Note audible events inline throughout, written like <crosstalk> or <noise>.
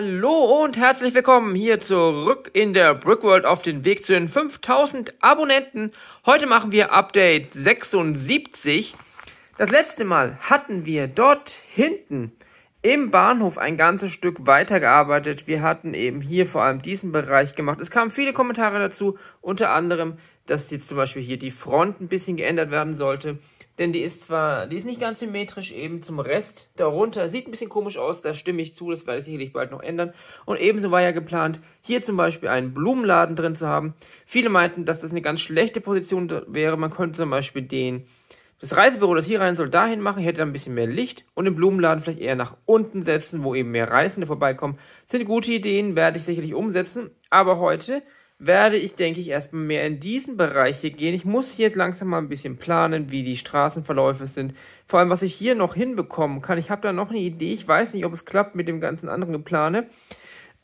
Hallo und herzlich willkommen hier zurück in der Brickworld auf den Weg zu den 5000 Abonnenten. Heute machen wir Update 76. Das letzte Mal hatten wir dort hinten im Bahnhof ein ganzes Stück weitergearbeitet. Wir hatten eben hier vor allem diesen Bereich gemacht. Es kamen viele Kommentare dazu, unter anderem, dass jetzt zum Beispiel hier die Front ein bisschen geändert werden sollte denn die ist zwar, die ist nicht ganz symmetrisch eben zum Rest darunter, sieht ein bisschen komisch aus, da stimme ich zu, das werde ich sicherlich bald noch ändern. Und ebenso war ja geplant, hier zum Beispiel einen Blumenladen drin zu haben. Viele meinten, dass das eine ganz schlechte Position wäre, man könnte zum Beispiel den, das Reisebüro, das hier rein soll, dahin machen, hätte ein bisschen mehr Licht und den Blumenladen vielleicht eher nach unten setzen, wo eben mehr Reisende vorbeikommen. Das sind gute Ideen, werde ich sicherlich umsetzen, aber heute werde ich, denke ich, erstmal mehr in diesen Bereich hier gehen. Ich muss hier jetzt langsam mal ein bisschen planen, wie die Straßenverläufe sind. Vor allem, was ich hier noch hinbekommen kann. Ich habe da noch eine Idee. Ich weiß nicht, ob es klappt mit dem ganzen anderen Geplane.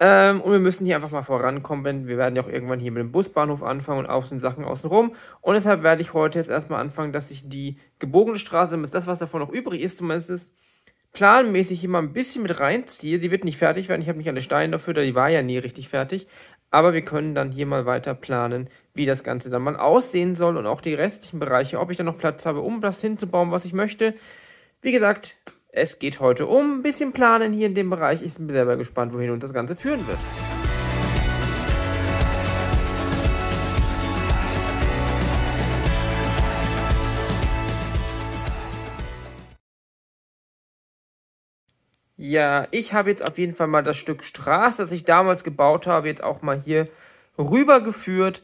Ähm, und wir müssen hier einfach mal vorankommen. Wir werden ja auch irgendwann hier mit dem Busbahnhof anfangen und auch den Sachen außenrum. Und deshalb werde ich heute jetzt erstmal anfangen, dass ich die gebogene Straße, das, was davon noch übrig ist, zumindest planmäßig mal ein bisschen mit reinziehe. Sie wird nicht fertig werden. Ich habe nicht alle Steine dafür, da die war ja nie richtig fertig. Aber wir können dann hier mal weiter planen, wie das Ganze dann mal aussehen soll und auch die restlichen Bereiche, ob ich dann noch Platz habe, um das hinzubauen, was ich möchte. Wie gesagt, es geht heute um ein bisschen planen hier in dem Bereich. Ich bin selber gespannt, wohin uns das Ganze führen wird. Ja, ich habe jetzt auf jeden Fall mal das Stück Straße, das ich damals gebaut habe, jetzt auch mal hier rübergeführt.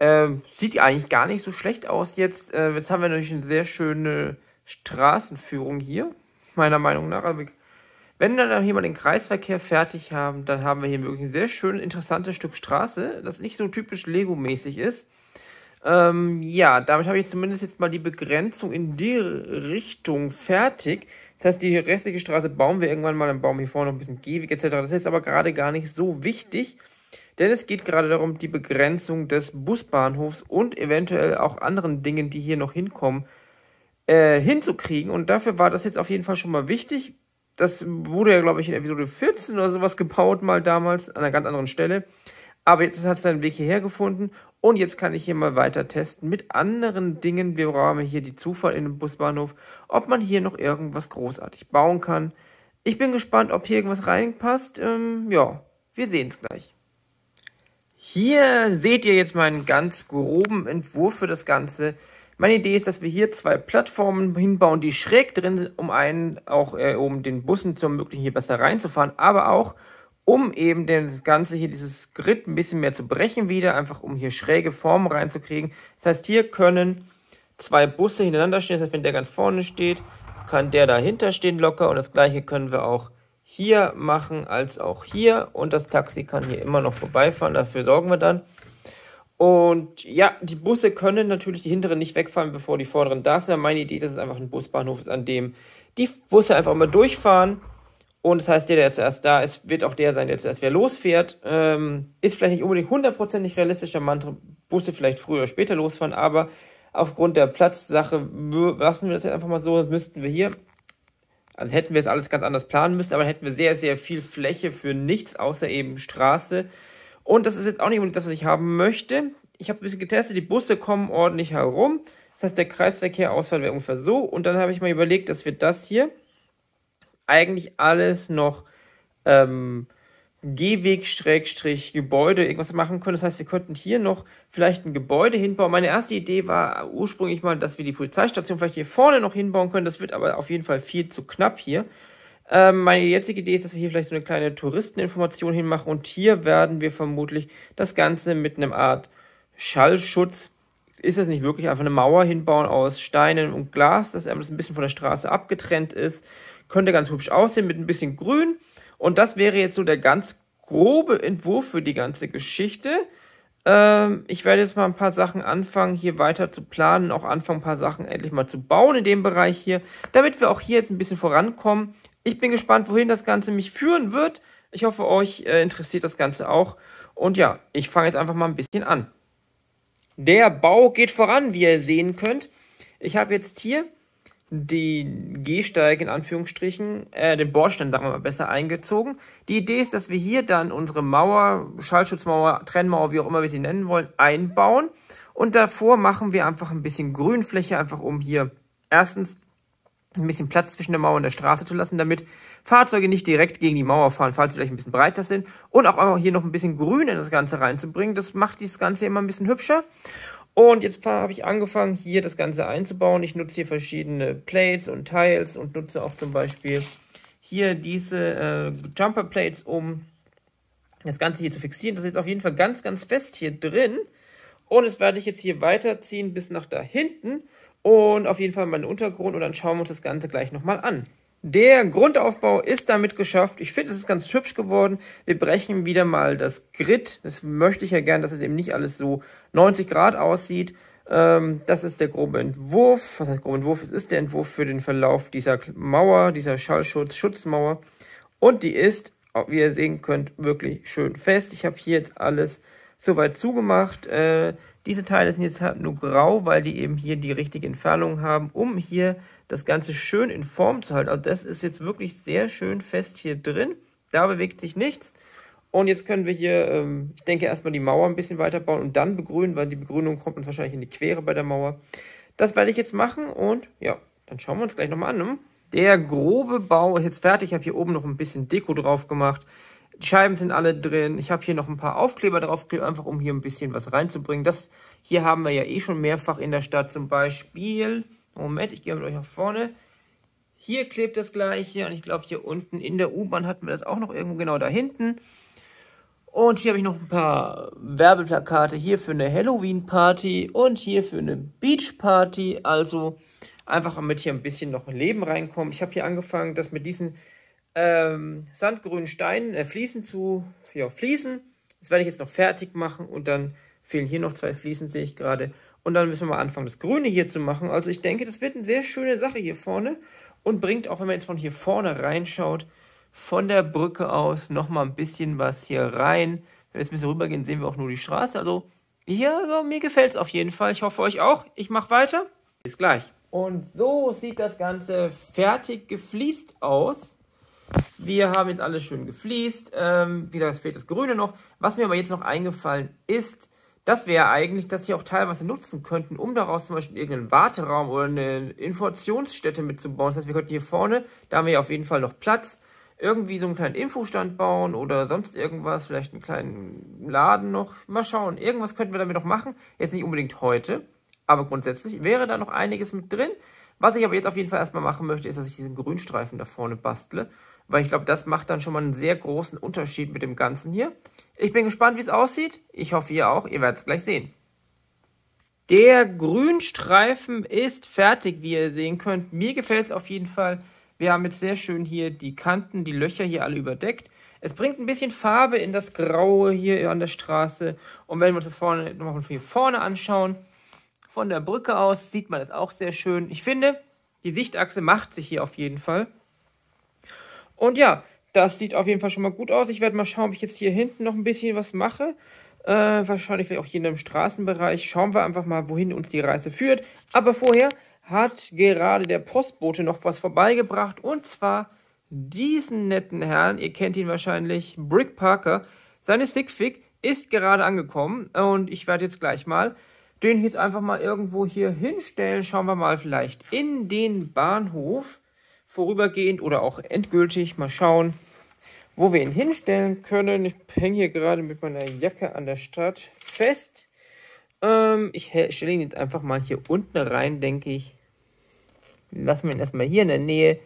Ähm, sieht eigentlich gar nicht so schlecht aus jetzt. Äh, jetzt haben wir natürlich eine sehr schöne Straßenführung hier, meiner Meinung nach. Also, wenn wir dann hier mal den Kreisverkehr fertig haben, dann haben wir hier wirklich ein sehr schön interessantes Stück Straße, das nicht so typisch Lego-mäßig ist. Ähm, ja, damit habe ich zumindest jetzt mal die Begrenzung in die Richtung fertig. Das heißt, die restliche Straße bauen wir irgendwann mal, bauen wir hier vorne noch ein bisschen Gehweg etc. Das ist aber gerade gar nicht so wichtig, denn es geht gerade darum, die Begrenzung des Busbahnhofs und eventuell auch anderen Dingen, die hier noch hinkommen, äh, hinzukriegen. Und dafür war das jetzt auf jeden Fall schon mal wichtig. Das wurde ja, glaube ich, in Episode 14 oder sowas gebaut, mal damals, an einer ganz anderen Stelle. Aber jetzt hat es seinen Weg hierher gefunden und jetzt kann ich hier mal weiter testen mit anderen Dingen. Wir brauchen hier die Zufall in dem Busbahnhof, ob man hier noch irgendwas großartig bauen kann. Ich bin gespannt, ob hier irgendwas reinpasst. Ähm, ja, wir sehen es gleich. Hier seht ihr jetzt meinen ganz groben Entwurf für das Ganze. Meine Idee ist, dass wir hier zwei Plattformen hinbauen, die schräg drin sind, um einen auch äh, um den Bussen zu ermöglichen, hier besser reinzufahren, aber auch um eben das Ganze hier, dieses Grid ein bisschen mehr zu brechen wieder, einfach um hier schräge Formen reinzukriegen. Das heißt, hier können zwei Busse hintereinander stehen, das heißt, wenn der ganz vorne steht, kann der dahinter stehen locker und das gleiche können wir auch hier machen als auch hier und das Taxi kann hier immer noch vorbeifahren, dafür sorgen wir dann. Und ja, die Busse können natürlich die hinteren nicht wegfahren, bevor die vorderen da sind. Meine Idee, dass es einfach ein Busbahnhof ist, an dem die Busse einfach mal durchfahren und das heißt, der, der zuerst da ist, wird auch der sein, der zuerst wieder losfährt. Ähm, ist vielleicht nicht unbedingt hundertprozentig realistisch, da manche Busse vielleicht früher oder später losfahren, aber aufgrund der Platzsache lassen wir das jetzt einfach mal so, müssten wir hier, also hätten wir es alles ganz anders planen müssen, aber dann hätten wir sehr, sehr viel Fläche für nichts, außer eben Straße. Und das ist jetzt auch nicht unbedingt das, was ich haben möchte. Ich habe ein bisschen getestet, die Busse kommen ordentlich herum. Das heißt, der Kreisverkehr Ausfall wäre ungefähr so. Und dann habe ich mal überlegt, dass wir das hier eigentlich alles noch ähm, Gehweg, Schrägstrich, Gebäude, irgendwas machen können. Das heißt, wir könnten hier noch vielleicht ein Gebäude hinbauen. Meine erste Idee war ursprünglich mal, dass wir die Polizeistation vielleicht hier vorne noch hinbauen können. Das wird aber auf jeden Fall viel zu knapp hier. Ähm, meine jetzige Idee ist, dass wir hier vielleicht so eine kleine Touristeninformation hinmachen und hier werden wir vermutlich das Ganze mit einem Art Schallschutz ist das nicht wirklich einfach eine Mauer hinbauen aus Steinen und Glas, dass das ein bisschen von der Straße abgetrennt ist. Könnte ganz hübsch aussehen mit ein bisschen Grün. Und das wäre jetzt so der ganz grobe Entwurf für die ganze Geschichte. Ähm, ich werde jetzt mal ein paar Sachen anfangen, hier weiter zu planen, auch anfangen, ein paar Sachen endlich mal zu bauen in dem Bereich hier, damit wir auch hier jetzt ein bisschen vorankommen. Ich bin gespannt, wohin das Ganze mich führen wird. Ich hoffe, euch äh, interessiert das Ganze auch. Und ja, ich fange jetzt einfach mal ein bisschen an. Der Bau geht voran, wie ihr sehen könnt. Ich habe jetzt hier den Gehsteig in Anführungsstrichen, äh, den Bordstein, sagen wir mal besser, eingezogen. Die Idee ist, dass wir hier dann unsere Mauer, Schallschutzmauer, Trennmauer, wie auch immer wir sie nennen wollen, einbauen. Und davor machen wir einfach ein bisschen Grünfläche, einfach um hier erstens ein bisschen Platz zwischen der Mauer und der Straße zu lassen, damit Fahrzeuge nicht direkt gegen die Mauer fahren, falls sie vielleicht ein bisschen breiter sind. Und auch hier noch ein bisschen Grün in das Ganze reinzubringen. Das macht dieses Ganze immer ein bisschen hübscher. Und jetzt habe ich angefangen, hier das Ganze einzubauen. Ich nutze hier verschiedene Plates und Tiles und nutze auch zum Beispiel hier diese äh, Jumper Plates, um das Ganze hier zu fixieren. Das ist jetzt auf jeden Fall ganz, ganz fest hier drin. Und das werde ich jetzt hier weiterziehen bis nach da hinten. Und auf jeden Fall meinen Untergrund und dann schauen wir uns das Ganze gleich nochmal an. Der Grundaufbau ist damit geschafft. Ich finde, es ist ganz hübsch geworden. Wir brechen wieder mal das Grid. Das möchte ich ja gern, dass es eben nicht alles so 90 Grad aussieht. Ähm, das ist der grobe Entwurf. Was heißt grobe Entwurf? Es ist der Entwurf für den Verlauf dieser Mauer, dieser Schallschutz-Schutzmauer. Und die ist, wie ihr sehen könnt, wirklich schön fest. Ich habe hier jetzt alles soweit zugemacht. Äh, diese Teile sind jetzt halt nur grau, weil die eben hier die richtige Entfernung haben, um hier das Ganze schön in Form zu halten. Also das ist jetzt wirklich sehr schön fest hier drin. Da bewegt sich nichts. Und jetzt können wir hier, ähm, ich denke, erstmal die Mauer ein bisschen weiterbauen und dann begrünen, weil die Begrünung kommt uns wahrscheinlich in die Quere bei der Mauer. Das werde ich jetzt machen und ja, dann schauen wir uns gleich nochmal an. Ne? Der grobe Bau ist jetzt fertig. Ich habe hier oben noch ein bisschen Deko drauf gemacht. Die Scheiben sind alle drin. Ich habe hier noch ein paar Aufkleber drauf, einfach um hier ein bisschen was reinzubringen. Das hier haben wir ja eh schon mehrfach in der Stadt. Zum Beispiel Moment, ich gehe mit euch nach vorne. Hier klebt das gleiche und ich glaube hier unten in der U-Bahn hatten wir das auch noch irgendwo genau da hinten. Und hier habe ich noch ein paar Werbeplakate hier für eine Halloween-Party und hier für eine Beach-Party. Also einfach damit hier ein bisschen noch Leben reinkommt. Ich habe hier angefangen, das mit diesen ähm, sandgrünen Steinen, äh, Fliesen zu ja, fließen. Das werde ich jetzt noch fertig machen und dann fehlen hier noch zwei Fliesen, sehe ich gerade. Und dann müssen wir mal anfangen, das Grüne hier zu machen. Also ich denke, das wird eine sehr schöne Sache hier vorne. Und bringt, auch wenn man jetzt von hier vorne reinschaut, von der Brücke aus nochmal ein bisschen was hier rein. Wenn wir jetzt ein bisschen rübergehen, sehen wir auch nur die Straße. Also also, mir gefällt es auf jeden Fall. Ich hoffe euch auch. Ich mache weiter. Bis gleich. Und so sieht das Ganze fertig gefliest aus. Wir haben jetzt alles schön gefliest. Ähm, wie gesagt, es fehlt das Grüne noch. Was mir aber jetzt noch eingefallen ist, dass wir ja eigentlich das hier auch teilweise nutzen könnten, um daraus zum Beispiel irgendeinen Warteraum oder eine Informationsstätte mitzubauen. Das heißt, wir könnten hier vorne, da haben wir ja auf jeden Fall noch Platz, irgendwie so einen kleinen Infostand bauen oder sonst irgendwas, vielleicht einen kleinen Laden noch. Mal schauen, irgendwas könnten wir damit noch machen. Jetzt nicht unbedingt heute, aber grundsätzlich wäre da noch einiges mit drin. Was ich aber jetzt auf jeden Fall erstmal machen möchte, ist, dass ich diesen Grünstreifen da vorne bastle, weil ich glaube, das macht dann schon mal einen sehr großen Unterschied mit dem Ganzen hier. Ich bin gespannt, wie es aussieht. Ich hoffe, ihr auch. Ihr werdet es gleich sehen. Der Grünstreifen ist fertig, wie ihr sehen könnt. Mir gefällt es auf jeden Fall. Wir haben jetzt sehr schön hier die Kanten, die Löcher hier alle überdeckt. Es bringt ein bisschen Farbe in das Graue hier an der Straße. Und wenn wir uns das vorne nochmal von hier vorne anschauen, von der Brücke aus, sieht man das auch sehr schön. Ich finde, die Sichtachse macht sich hier auf jeden Fall. Und ja, das sieht auf jeden Fall schon mal gut aus. Ich werde mal schauen, ob ich jetzt hier hinten noch ein bisschen was mache. Äh, wahrscheinlich auch hier in dem Straßenbereich. Schauen wir einfach mal, wohin uns die Reise führt. Aber vorher hat gerade der Postbote noch was vorbeigebracht. Und zwar diesen netten Herrn. Ihr kennt ihn wahrscheinlich, Brick Parker. Seine Stickfig ist gerade angekommen. Und ich werde jetzt gleich mal den jetzt einfach mal irgendwo hier hinstellen. Schauen wir mal vielleicht in den Bahnhof vorübergehend oder auch endgültig mal schauen, wo wir ihn hinstellen können. Ich hänge hier gerade mit meiner Jacke an der Stadt fest. Ähm, ich stelle ihn jetzt einfach mal hier unten rein, denke ich. Lassen wir ihn erstmal hier in der Nähe.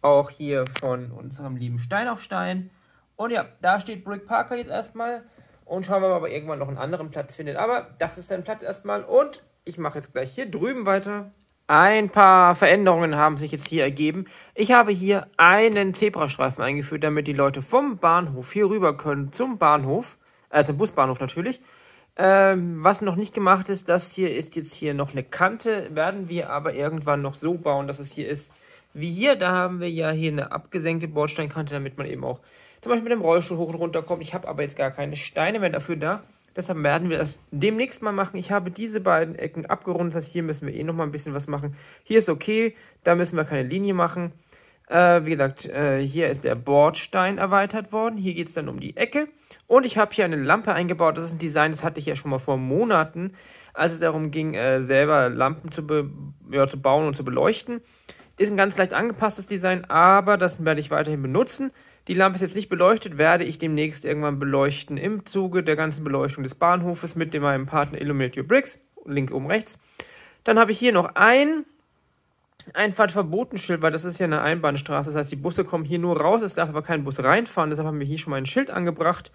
Auch hier von unserem lieben Stein auf Stein. Und ja, da steht Brick Parker jetzt erstmal. Und schauen wir mal, ob er irgendwann noch einen anderen Platz findet. Aber das ist sein Platz erstmal. Und ich mache jetzt gleich hier drüben weiter. Ein paar Veränderungen haben sich jetzt hier ergeben. Ich habe hier einen Zebrastreifen eingeführt, damit die Leute vom Bahnhof hier rüber können zum Bahnhof, äh zum Busbahnhof natürlich. Ähm, was noch nicht gemacht ist, das hier ist jetzt hier noch eine Kante, werden wir aber irgendwann noch so bauen, dass es hier ist wie hier. Da haben wir ja hier eine abgesenkte Bordsteinkante, damit man eben auch zum Beispiel mit dem Rollstuhl hoch und runter kommt. Ich habe aber jetzt gar keine Steine mehr dafür da. Deshalb werden wir das demnächst mal machen. Ich habe diese beiden Ecken abgerundet. Das heißt, hier müssen wir eh noch mal ein bisschen was machen. Hier ist okay, da müssen wir keine Linie machen. Äh, wie gesagt, äh, hier ist der Bordstein erweitert worden. Hier geht es dann um die Ecke. Und ich habe hier eine Lampe eingebaut. Das ist ein Design, das hatte ich ja schon mal vor Monaten, als es darum ging, äh, selber Lampen zu, ja, zu bauen und zu beleuchten. Ist ein ganz leicht angepasstes Design, aber das werde ich weiterhin benutzen. Die Lampe ist jetzt nicht beleuchtet, werde ich demnächst irgendwann beleuchten im Zuge der ganzen Beleuchtung des Bahnhofes mit meinem Partner Illuminate Your Bricks. Link oben rechts. Dann habe ich hier noch ein ein Fahrtverbotenschild, weil das ist ja eine Einbahnstraße. Das heißt, die Busse kommen hier nur raus, es darf aber kein Bus reinfahren. Deshalb haben wir hier schon mal ein Schild angebracht.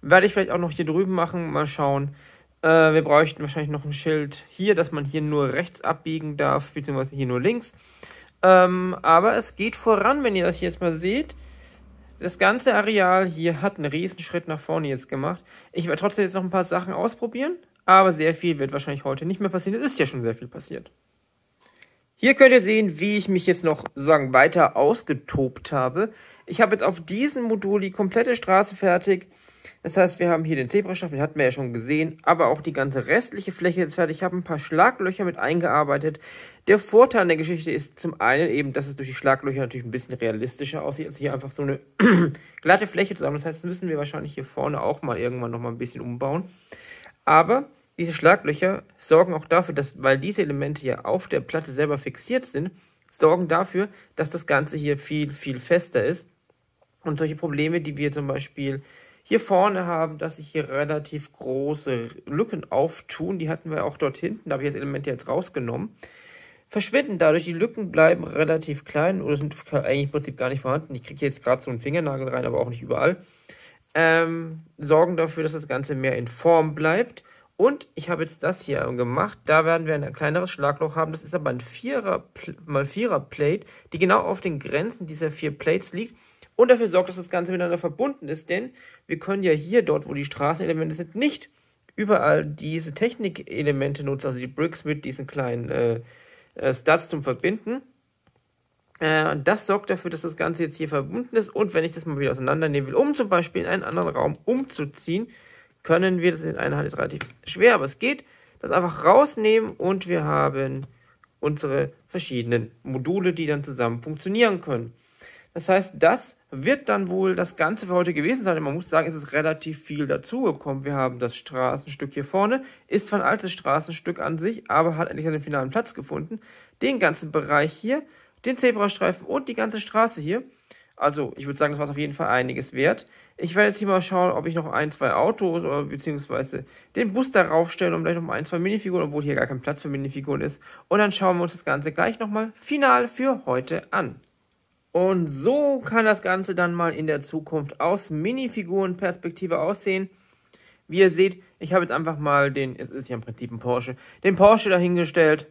Werde ich vielleicht auch noch hier drüben machen. Mal schauen. Äh, wir bräuchten wahrscheinlich noch ein Schild hier, dass man hier nur rechts abbiegen darf, beziehungsweise hier nur links. Ähm, aber es geht voran, wenn ihr das jetzt mal seht. Das ganze Areal hier hat einen riesen Schritt nach vorne jetzt gemacht. Ich werde trotzdem jetzt noch ein paar Sachen ausprobieren, aber sehr viel wird wahrscheinlich heute nicht mehr passieren. Es ist ja schon sehr viel passiert. Hier könnt ihr sehen, wie ich mich jetzt noch sozusagen weiter ausgetobt habe. Ich habe jetzt auf diesem Modul die komplette Straße fertig. Das heißt, wir haben hier den Zebrastreifen, den hatten wir ja schon gesehen, aber auch die ganze restliche Fläche ist fertig. Ich habe ein paar Schlaglöcher mit eingearbeitet. Der Vorteil an der Geschichte ist zum einen eben, dass es durch die Schlaglöcher natürlich ein bisschen realistischer aussieht, als hier einfach so eine <clears throat> glatte Fläche zusammen. Das heißt, das müssen wir wahrscheinlich hier vorne auch mal irgendwann nochmal ein bisschen umbauen. Aber diese Schlaglöcher sorgen auch dafür, dass, weil diese Elemente hier auf der Platte selber fixiert sind, sorgen dafür, dass das Ganze hier viel, viel fester ist. Und solche Probleme, die wir zum Beispiel hier vorne haben, dass sich hier relativ große Lücken auftun, die hatten wir auch dort hinten, da habe ich das Element jetzt rausgenommen, verschwinden dadurch. Die Lücken bleiben relativ klein oder sind eigentlich im Prinzip gar nicht vorhanden. Ich kriege jetzt gerade so einen Fingernagel rein, aber auch nicht überall. Ähm, sorgen dafür, dass das Ganze mehr in Form bleibt und ich habe jetzt das hier gemacht. Da werden wir ein kleineres Schlagloch haben. Das ist aber ein 4er mal 4er Plate, die genau auf den Grenzen dieser vier Plates liegt und dafür sorgt, dass das Ganze miteinander verbunden ist. Denn wir können ja hier, dort wo die Straßenelemente sind, nicht überall diese Technikelemente nutzen, also die Bricks mit diesen kleinen äh, äh, Studs zum Verbinden. Äh, das sorgt dafür, dass das Ganze jetzt hier verbunden ist. Und wenn ich das mal wieder auseinandernehmen will, um zum Beispiel in einen anderen Raum umzuziehen, können wir, das in einer Hand ist relativ schwer, aber es geht, das einfach rausnehmen und wir haben unsere verschiedenen Module, die dann zusammen funktionieren können. Das heißt, das wird dann wohl das Ganze für heute gewesen sein. Man muss sagen, es ist relativ viel dazugekommen. Wir haben das Straßenstück hier vorne, ist zwar ein altes Straßenstück an sich, aber hat endlich seinen finalen Platz gefunden. Den ganzen Bereich hier, den Zebrastreifen und die ganze Straße hier. Also, ich würde sagen, das war auf jeden Fall einiges wert. Ich werde jetzt hier mal schauen, ob ich noch ein, zwei Autos oder beziehungsweise den Bus darauf stelle und vielleicht noch ein, zwei Minifiguren, obwohl hier gar kein Platz für Minifiguren ist. Und dann schauen wir uns das Ganze gleich nochmal final für heute an. Und so kann das Ganze dann mal in der Zukunft aus Minifigurenperspektive aussehen. Wie ihr seht, ich habe jetzt einfach mal den, es ist ja im Prinzip ein Porsche, den Porsche dahingestellt.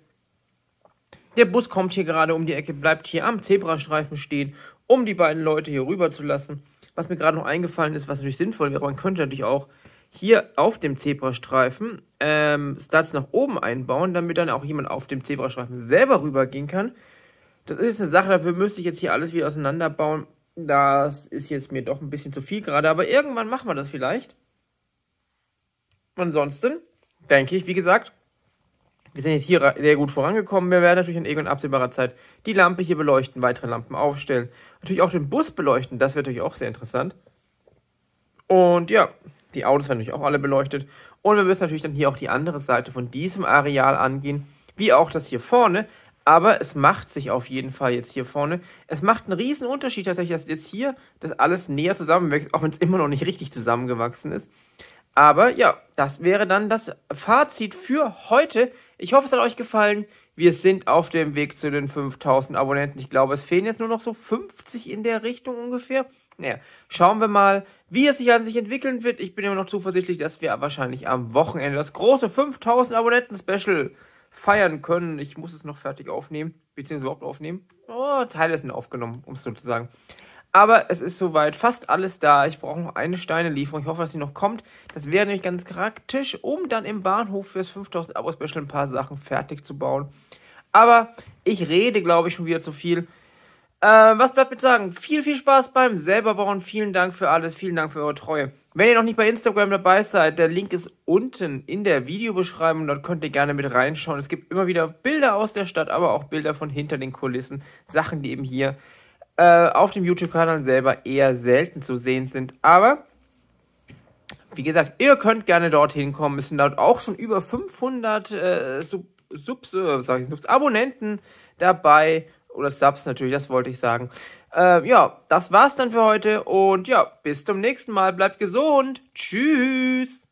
Der Bus kommt hier gerade um die Ecke, bleibt hier am Zebrastreifen stehen, um die beiden Leute hier rüber zu lassen. Was mir gerade noch eingefallen ist, was natürlich sinnvoll wäre, man könnte natürlich auch hier auf dem Zebrastreifen ähm, Stats nach oben einbauen, damit dann auch jemand auf dem Zebrastreifen selber rübergehen kann. Das ist eine Sache, dafür müsste ich jetzt hier alles wieder auseinanderbauen. Das ist jetzt mir doch ein bisschen zu viel gerade, aber irgendwann machen wir das vielleicht. Ansonsten denke ich, wie gesagt, wir sind jetzt hier sehr gut vorangekommen. Wir werden natürlich in irgendeiner absehbarer Zeit die Lampe hier beleuchten, weitere Lampen aufstellen. Natürlich auch den Bus beleuchten, das wird natürlich auch sehr interessant. Und ja, die Autos werden natürlich auch alle beleuchtet. Und wir müssen natürlich dann hier auch die andere Seite von diesem Areal angehen, wie auch das hier vorne. Aber es macht sich auf jeden Fall jetzt hier vorne. Es macht einen riesen Unterschied tatsächlich, dass jetzt hier das alles näher zusammenwächst, auch wenn es immer noch nicht richtig zusammengewachsen ist. Aber ja, das wäre dann das Fazit für heute. Ich hoffe, es hat euch gefallen. Wir sind auf dem Weg zu den 5000 Abonnenten. Ich glaube, es fehlen jetzt nur noch so 50 in der Richtung ungefähr. Naja, schauen wir mal, wie es sich an sich entwickeln wird. Ich bin immer noch zuversichtlich, dass wir wahrscheinlich am Wochenende das große 5000 Abonnenten-Special feiern können. Ich muss es noch fertig aufnehmen, beziehungsweise überhaupt aufnehmen. Oh, Teile sind aufgenommen, um es so zu sagen. Aber es ist soweit fast alles da. Ich brauche noch eine Steinelieferung. Ich hoffe, dass sie noch kommt. Das wäre nämlich ganz praktisch, um dann im Bahnhof fürs 5000 Abo Special ein paar Sachen fertig zu bauen. Aber ich rede, glaube ich, schon wieder zu viel. Äh, was bleibt mir zu sagen? Viel, viel Spaß beim selber bauen. Vielen Dank für alles. Vielen Dank für eure Treue. Wenn ihr noch nicht bei Instagram dabei seid, der Link ist unten in der Videobeschreibung. Dort könnt ihr gerne mit reinschauen. Es gibt immer wieder Bilder aus der Stadt, aber auch Bilder von hinter den Kulissen. Sachen, die eben hier äh, auf dem YouTube-Kanal selber eher selten zu sehen sind. Aber wie gesagt, ihr könnt gerne dorthin kommen. Es sind dort auch schon über 500 äh, Sub, Subs, äh, sag ich, Subs, Abonnenten dabei. Oder Subs natürlich, das wollte ich sagen. Äh, ja, das war's dann für heute und ja, bis zum nächsten Mal. Bleibt gesund. Tschüss.